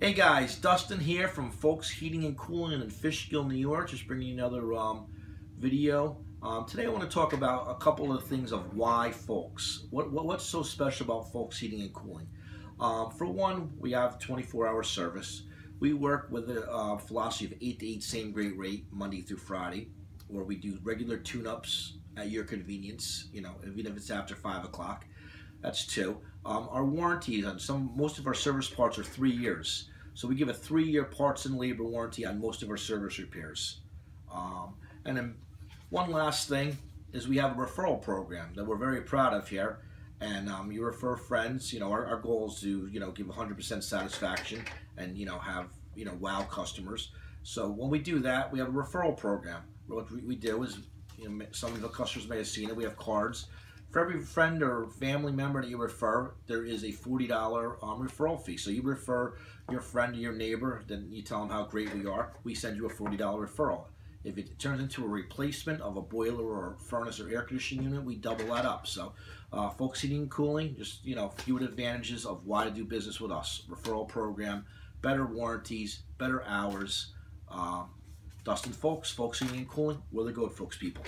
Hey guys, Dustin here from Folkes Heating and Cooling in Fishkill, New York. Just bringing you another um, video. Um, today I want to talk about a couple of things of why Folkes. What, what what's so special about Folkes Heating and Cooling? Um, for one, we have 24-hour service. We work with a uh, philosophy of 8 to 8 same great rate Monday through Friday, where we do regular tune-ups at your convenience. You know, even if it's after five o'clock. That's two. Um, our warranties on some, most of our service parts are three years. So we give a three-year parts and labor warranty on most of our service repairs. Um, and then one last thing is we have a referral program that we're very proud of here. And um, you refer friends. You know, our, our goal is to you know give 100% satisfaction and you know have you know wow customers. So when we do that, we have a referral program. What we, we do is you know, some of the customers may have seen it. We have cards for every friend or family member that you refer, there is a $40 um, referral fee. So you refer your friend or your neighbor, then you tell them how great we are. We send you a $40 referral. If it turns into a replacement of a boiler or furnace or air conditioning unit, we double that up. So, uh, Folkes heating and cooling, just you know, a few advantages of why to do business with us. Referral program, better warranties, better hours. Um, Dustin Folkes, Folkes Heating and Cooling, we're the good Folkes people.